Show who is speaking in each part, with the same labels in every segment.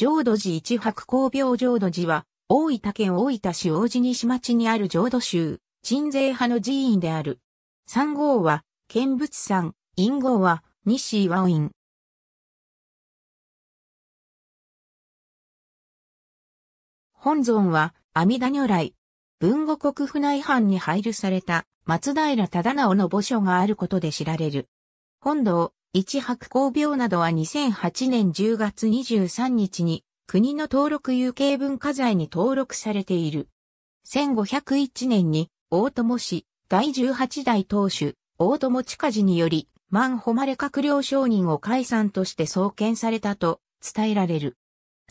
Speaker 1: 浄土寺一泊工病浄土寺は、大分県大分市大地西町にある浄土宗、鎮西派の寺院である。三号は、見物山、陰号は、西岩院。本尊は、阿弥陀如来。文後国府内藩に配慮された松平忠直の墓所があることで知られる。本堂、一白光病などは2008年10月23日に国の登録有形文化財に登録されている。1501年に大友氏第18代当主大友近次により万誉れ閣僚承認を解散として創建されたと伝えられる。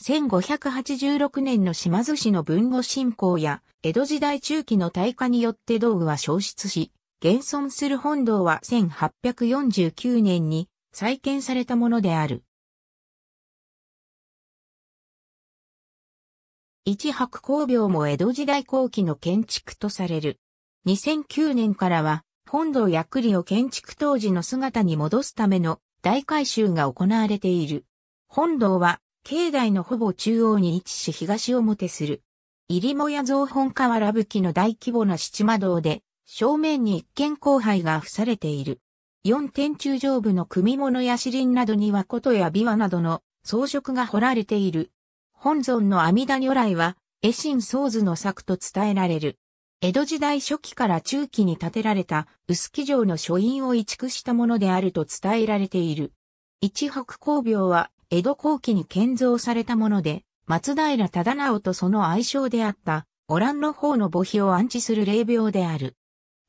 Speaker 1: 1586年の島津氏の文後侵攻や江戸時代中期の大火によって道具は消失し、現存する本堂は1849年に再建されたものである。一白工病も江戸時代後期の建築とされる。2009年からは本堂や栗を建築当時の姿に戻すための大改修が行われている。本堂は境内のほぼ中央に位置し東表する。入母屋造本河原吹きの大規模な七魔道で、正面に一見荒廃が付されている。四天中上部の組物や四輪などには琴や琵琶などの装飾が彫られている。本尊の阿弥陀如来は、絵心創図の作と伝えられる。江戸時代初期から中期に建てられた薄木城の書院を移築したものであると伝えられている。一白工病は江戸後期に建造されたもので、松平忠直とその愛称であった、オランの方の墓碑を安置する霊廟である。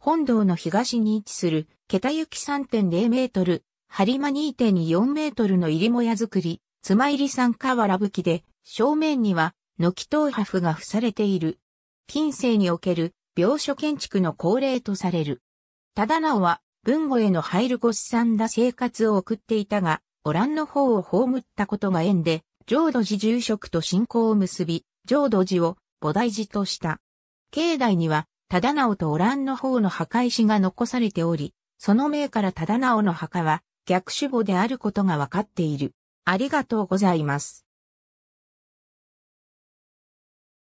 Speaker 1: 本堂の東に位置する、桁行き3.0メートル、張間2.4メートルの入りもや作り、妻入り三瓦武器で、正面には、軒頭破風が付されている。近世における、病所建築の恒例とされる。忠直は、文後への入るご資産だ生活を送っていたが、オランの方を葬ったことが縁で、浄土寺住職と信仰を結び、浄土寺を菩提寺とした。境内には、忠直とオランの方の墓石が残されており、その名から忠直の墓は逆主母であることがわかっている。ありがとうございます。